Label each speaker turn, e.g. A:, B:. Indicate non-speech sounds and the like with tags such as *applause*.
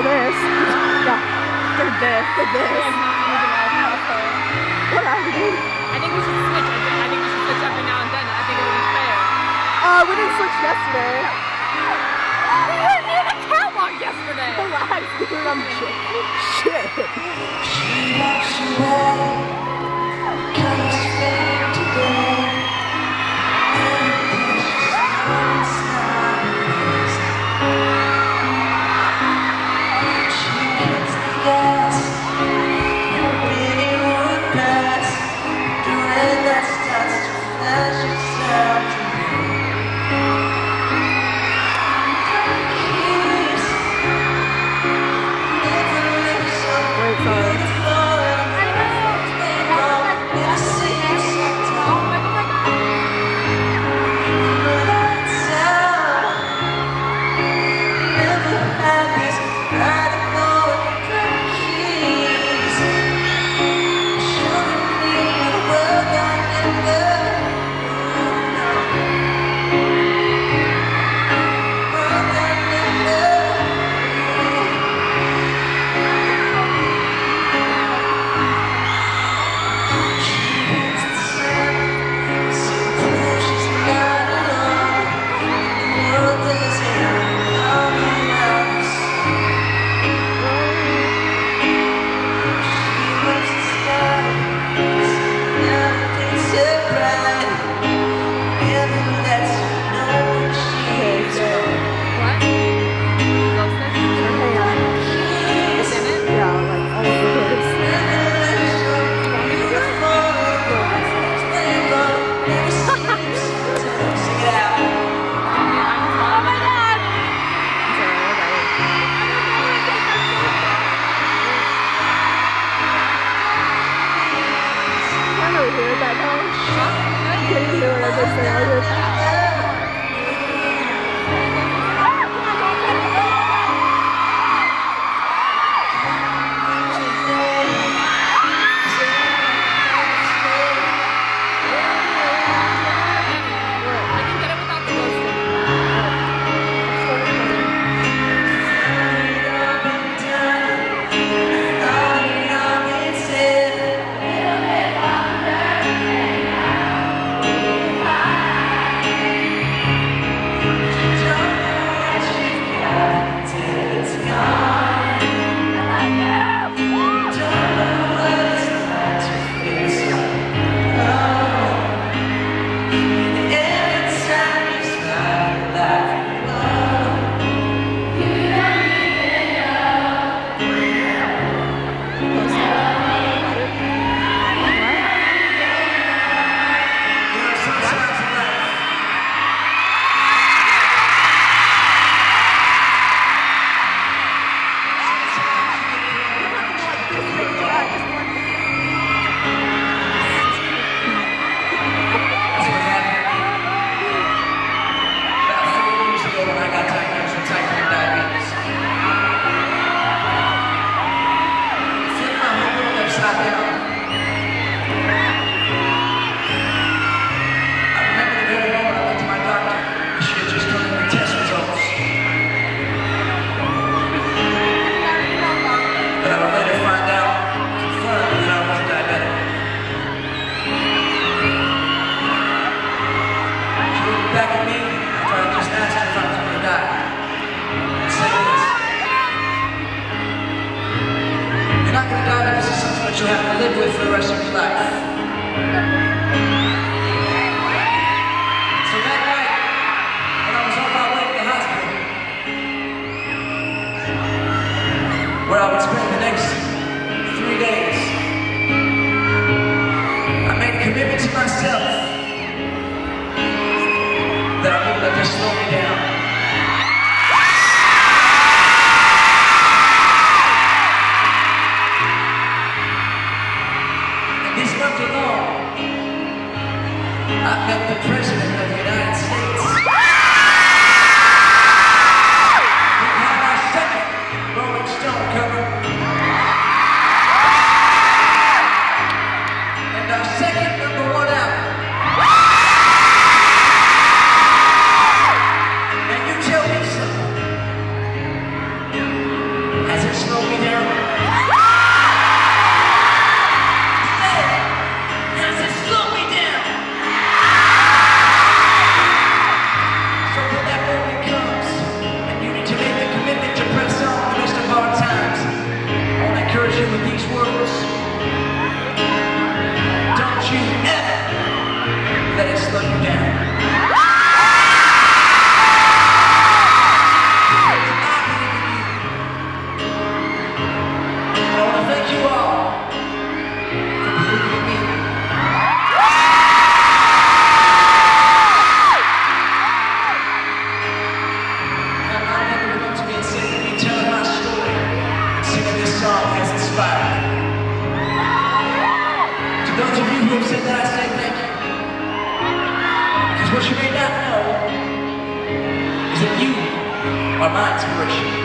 A: for this. yeah. for this. For this. What happened?
B: I think we should switch. I think we should switch every now and then. I think it would be fair.
A: Uh, we didn't switch yesterday.
B: We were near the catwalk yesterday.
A: Relax, dude. I'm *laughs* shit. Shit.
C: myself that I won't let this slow me down. And this month alone, I met the President of the United States. My
A: on,